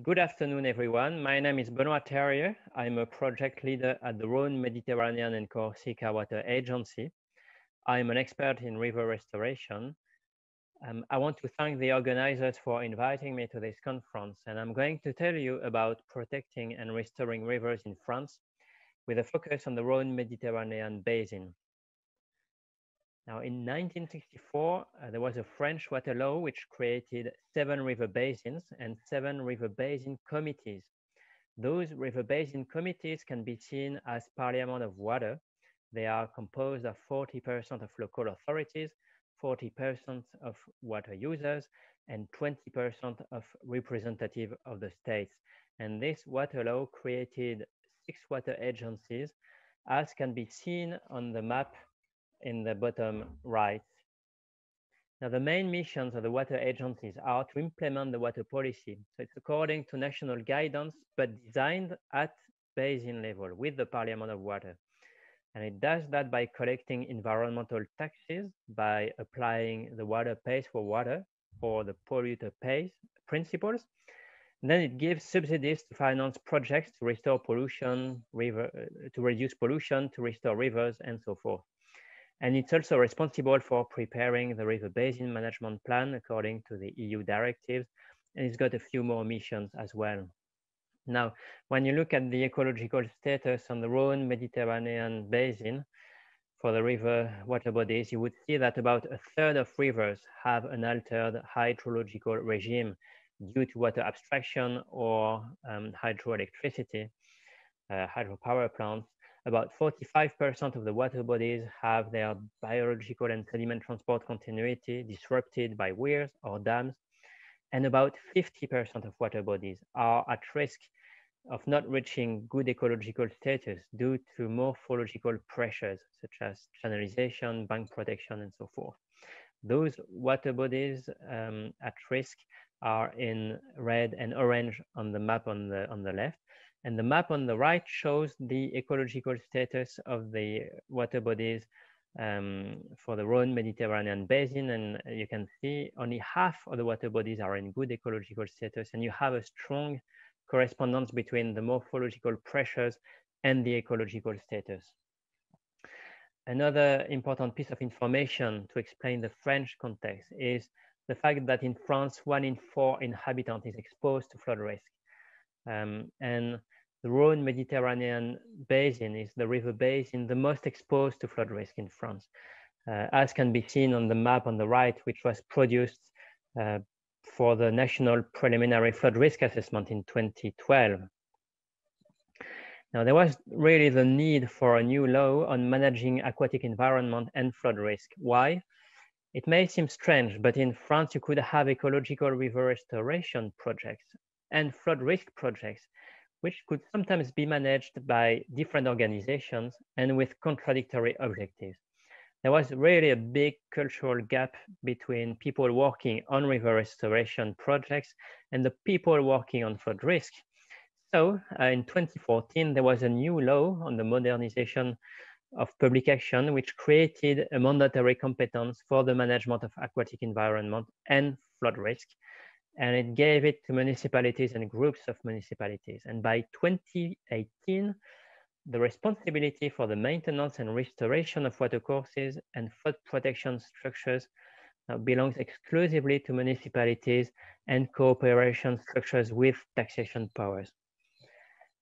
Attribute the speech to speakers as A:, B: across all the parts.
A: Good afternoon, everyone. My name is Benoit Terrier. I'm a project leader at the Rhone Mediterranean and Corsica Water Agency. I'm an expert in river restoration. Um, I want to thank the organizers for inviting me to this conference, and I'm going to tell you about protecting and restoring rivers in France with a focus on the Rhone Mediterranean basin. Now, in 1964, uh, there was a French water law which created seven river basins and seven river basin committees. Those river basin committees can be seen as parliament of water. They are composed of 40% of local authorities, 40% of water users, and 20% of representative of the states. And this water law created six water agencies, as can be seen on the map in the bottom right. Now, the main missions of the water agencies are to implement the water policy. So it's according to national guidance, but designed at basin level with the Parliament of Water. And it does that by collecting environmental taxes, by applying the water pays for water or the polluter pays principles. And then it gives subsidies to finance projects to restore pollution, river, uh, to reduce pollution, to restore rivers, and so forth. And it's also responsible for preparing the river basin management plan according to the EU directives. And it's got a few more missions as well. Now, when you look at the ecological status on the Rhone Mediterranean basin for the river water bodies, you would see that about a third of rivers have an altered hydrological regime due to water abstraction or um, hydroelectricity, uh, hydropower plants about 45% of the water bodies have their biological and sediment transport continuity disrupted by weirs or dams, and about 50% of water bodies are at risk of not reaching good ecological status due to morphological pressures such as channelization, bank protection, and so forth. Those water bodies um, at risk are in red and orange on the map on the, on the left. And the map on the right shows the ecological status of the water bodies um, for the Rhone Mediterranean basin. And you can see only half of the water bodies are in good ecological status. And you have a strong correspondence between the morphological pressures and the ecological status. Another important piece of information to explain the French context is the fact that in France, one in four inhabitants is exposed to flood risk. Um, and the Rhone Mediterranean basin is the river basin the most exposed to flood risk in France, uh, as can be seen on the map on the right, which was produced uh, for the National Preliminary Flood Risk Assessment in 2012. Now, there was really the need for a new law on managing aquatic environment and flood risk. Why? It may seem strange, but in France, you could have ecological river restoration projects and flood risk projects which could sometimes be managed by different organizations and with contradictory objectives. There was really a big cultural gap between people working on river restoration projects and the people working on flood risk. So uh, in 2014, there was a new law on the modernization of public action, which created a mandatory competence for the management of aquatic environment and flood risk and it gave it to municipalities and groups of municipalities. And by 2018, the responsibility for the maintenance and restoration of watercourses and flood protection structures uh, belongs exclusively to municipalities and cooperation structures with taxation powers.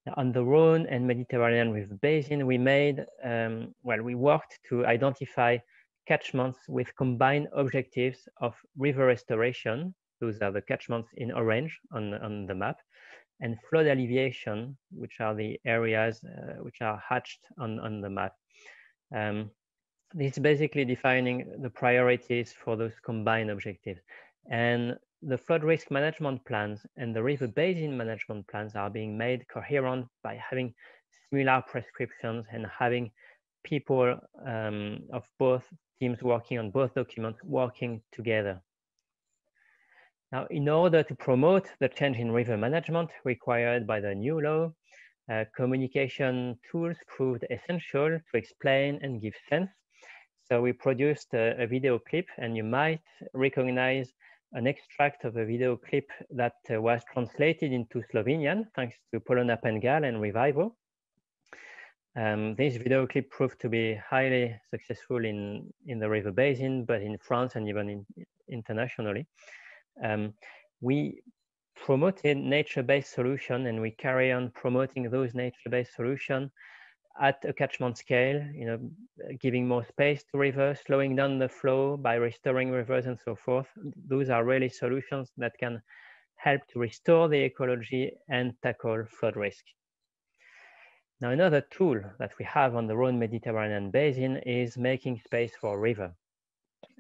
A: Now, on the Rhone and Mediterranean River Basin, we made, um, well, we worked to identify catchments with combined objectives of river restoration, those are the catchments in orange on, on the map, and flood alleviation, which are the areas uh, which are hatched on, on the map. Um, this is basically defining the priorities for those combined objectives. And the flood risk management plans and the river basin management plans are being made coherent by having similar prescriptions and having people um, of both teams working on both documents working together. Now, in order to promote the change in river management required by the new law, uh, communication tools proved essential to explain and give sense. So we produced a, a, video clip and you might recognize an extract of a video clip that uh, was translated into Slovenian thanks to Polona Pengal and Revivo. Um, this video clip proved to be highly successful in, in the river basin, but in France and even in, internationally. Um, we promoted nature-based solution and we carry on promoting those nature-based solution at a catchment scale, you know, giving more space to rivers, slowing down the flow by restoring rivers and so forth. Those are really solutions that can help to restore the ecology and tackle flood risk. Now, another tool that we have on the Rhone Mediterranean basin is making space for river.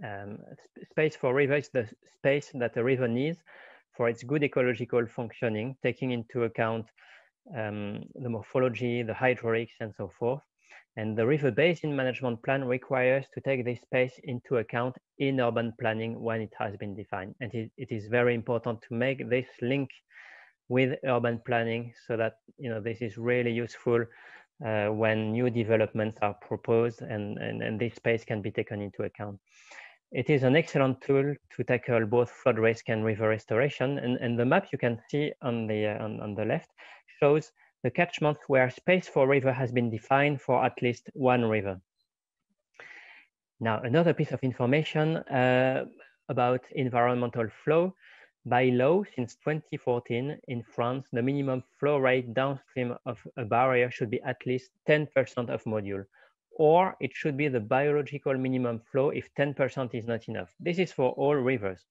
A: Um, space for river is the space that a river needs for its good ecological functioning, taking into account um, the morphology, the hydraulics, and so forth. And the river basin management plan requires to take this space into account in urban planning when it has been defined. And it, it is very important to make this link with urban planning so that you know this is really useful uh, when new developments are proposed and, and, and this space can be taken into account. It is an excellent tool to tackle both flood risk and river restoration. And, and the map you can see on the, uh, on, on the left shows the catchments where space for river has been defined for at least one river. Now, another piece of information uh, about environmental flow. By law, since 2014 in France, the minimum flow rate downstream of a barrier should be at least 10% of module, or it should be the biological minimum flow if 10% is not enough. This is for all rivers.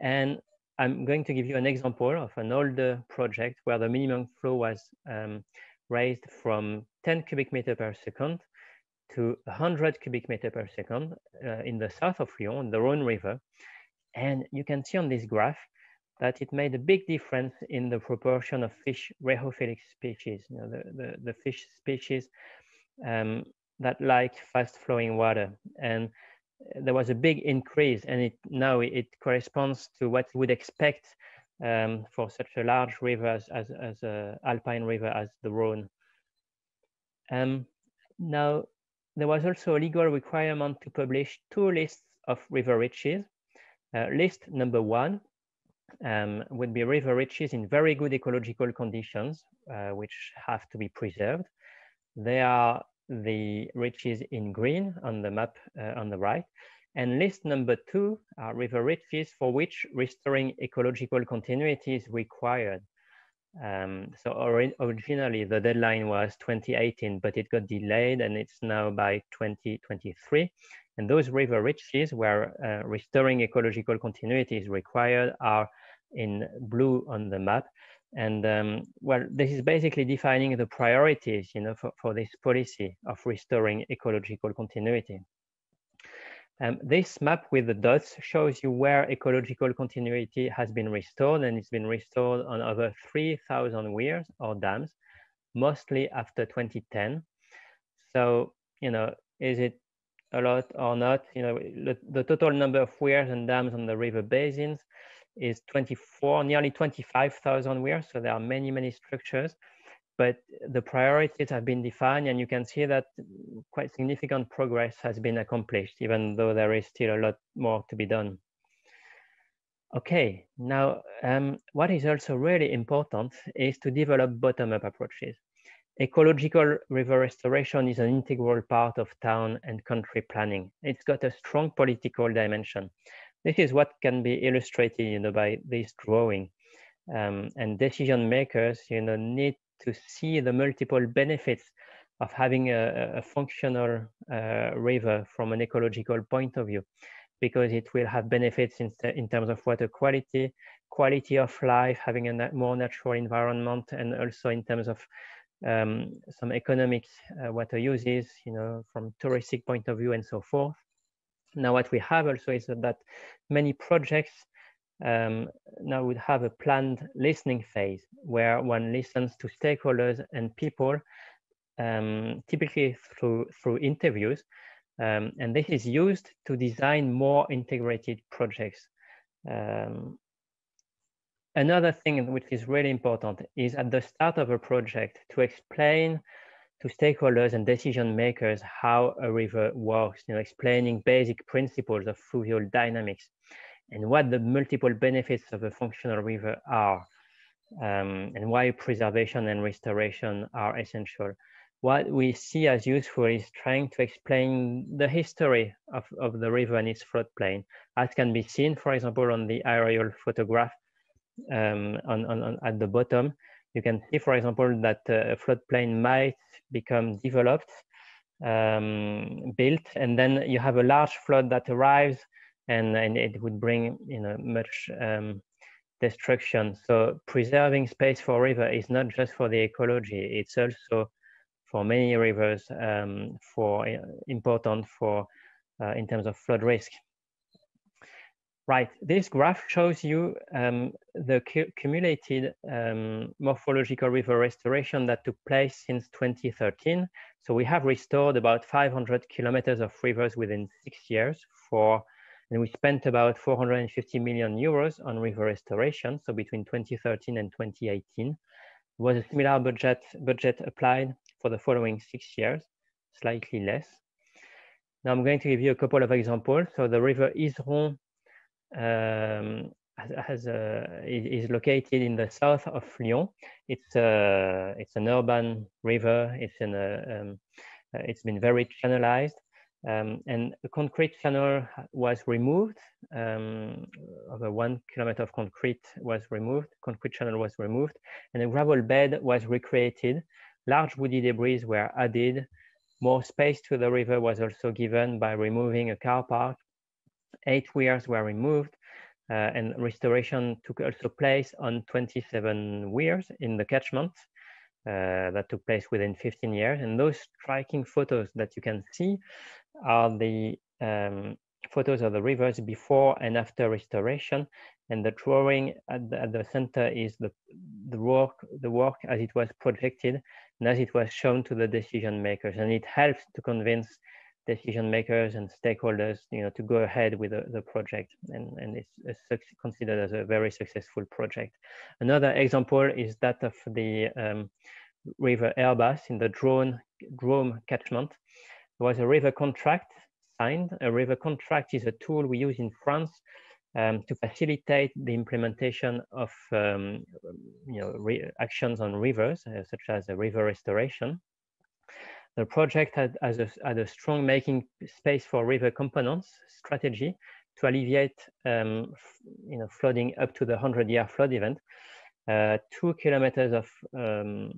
A: And I'm going to give you an example of an older project where the minimum flow was um, raised from 10 cubic meter per second to 100 cubic meter per second uh, in the south of Lyon, the Rhone River. And you can see on this graph that it made a big difference in the proportion of fish rheophilic species, you know, the, the, the fish species um, that like fast flowing water. And there was a big increase and it now it corresponds to what you would expect um, for such a large river as, as, as a alpine river as the Rhone. Um, now, there was also a legal requirement to publish two lists of river reaches. Uh, list number one um, would be river reaches in very good ecological conditions, uh, which have to be preserved. They are the reaches in green on the map uh, on the right. And list number two are river reaches for which restoring ecological continuity is required. Um, so or originally the deadline was 2018, but it got delayed and it's now by 2023. And those river reaches where uh, restoring ecological continuity is required are in blue on the map. And um, well, this is basically defining the priorities, you know, for, for this policy of restoring ecological continuity. Um, this map with the dots shows you where ecological continuity has been restored and it's been restored on over 3,000 weirs or dams, mostly after 2010. So, you know, is it a lot or not? You know, the, the total number of weirs and dams on the river basins is 24, nearly 25,000 weirs. So there are many, many structures, but the priorities have been defined and you can see that quite significant progress has been accomplished, even though there is still a lot more to be done. Okay, now um, what is also really important is to develop bottom-up approaches. Ecological river restoration is an integral part of town and country planning. It's got a strong political dimension. This is what can be illustrated, you know, by this drawing. Um, and decision makers, you know, need to see the multiple benefits of having a, a functional uh, river from an ecological point of view, because it will have benefits in, in terms of water quality, quality of life, having a more natural environment, and also in terms of um, some economic uh, water uses, you know, from touristic point of view and so forth. Now, what we have also is that many projects um, now would have a planned listening phase where one listens to stakeholders and people, um, typically through, through interviews. Um, and this is used to design more integrated projects. Um, another thing which is really important is at the start of a project to explain to stakeholders and decision makers how a river works, you know, explaining basic principles of fluvial dynamics. and what the multiple benefits of a functional river are um, and why preservation and restoration are essential. What we see as useful is trying to explain the history of, of the river and its floodplain, as can be seen, for example, on the aerial photograph um, on, on, on, at the bottom. You can see, for example, that uh, a floodplain might become developed, um, built, and then you have a large flood that arrives and, and it would bring you know, much um, destruction. So preserving space for river is not just for the ecology, it's also for many rivers um, for uh, important for uh, in terms of flood risk. Right, this graph shows you um, the cumulated um, morphological river restoration that took place since 2013. So we have restored about 500 kilometers of rivers within six years for and we spent about 450 million euros on river restoration. So between 2013 and 2018 was a similar budget, budget applied for the following six years, slightly less. Now I'm going to give you a couple of examples. So the river Yzeron um, has, a, is located in the south of Lyon. It's a, it's an urban river. It's in a, um, it's been very channelized. Um, and a concrete channel was removed. Um, over one kilometer of concrete was removed. Concrete channel was removed, and a gravel bed was recreated. Large woody debris were added. More space to the river was also given by removing a car park. Eight weirs were removed, uh, and restoration took also place on 27 weirs in the catchment. Uh, that took place within 15 years. And those striking photos that you can see are the um, photos of the rivers before and after restoration. And the drawing at the, at the center is the, the, work, the work as it was projected and as it was shown to the decision makers. And it helps to convince decision makers and stakeholders you know, to go ahead with the, the project. And, and it's, considered as a very successful project. Another example is that of the um, river Erbas in the Drone, Drôme catchment There was a river contract signed. A river contract is a tool we use in France um, to facilitate the implementation of um, you know, actions on rivers, uh, such as a river restoration. The project had, a, had a strong making space for river components strategy to alleviate um, you know, flooding up to the 100-year flood event. Uh, two kilometers of um,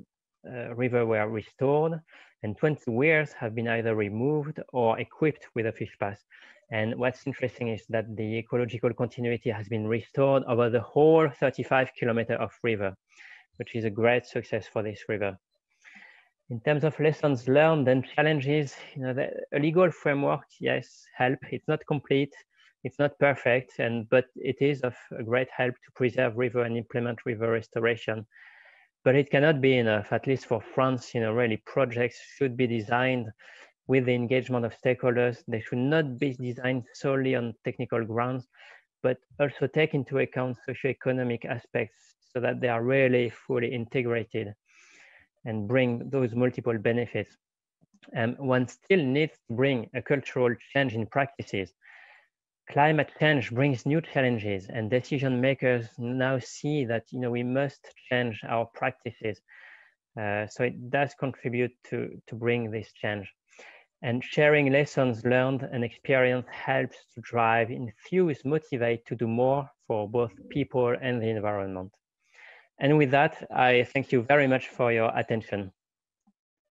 A: uh, river were restored and 20 weirs have been either removed or equipped with a fish pass. And what's interesting is that the ecological continuity has been restored over the whole 35 kilometer of river, which is a great success for this river. In terms of lessons learned and challenges, you know, the, a legal framework, yes, help. It's not complete, it's not perfect, and but it is of a great help to preserve river and implement river restoration but it cannot be enough. At least for France, you know, really projects should be designed with the engagement of stakeholders. They should not be designed solely on technical grounds, but also take into account socioeconomic aspects so that they are really fully integrated and bring those multiple benefits. And one still needs to bring a cultural change in practices. Climate change brings new challenges and decision makers now see that you know we must change our practices. Uh, so it does contribute to to bring this change. And sharing lessons learned and experience helps to drive infuse motivate to do more for both people and the environment and with that i thank you very much for your attention